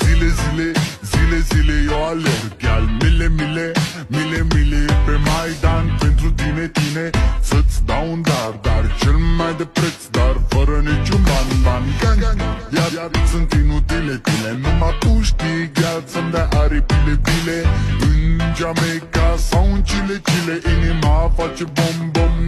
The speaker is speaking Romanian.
Zile, zile, zile, zile eu alerg. Iar mile, mile, mile, mile pe Maidan Pentru tine, tine, să-ți dau un dar Dar cel mai de preț, dar fără niciun ban, ban. Gang, gang Iar, iar sunt inutile tine Numai tu știi. Chiar să-mi aripile, bile În Jamaica sau în Chile, Chile. Inima face bom,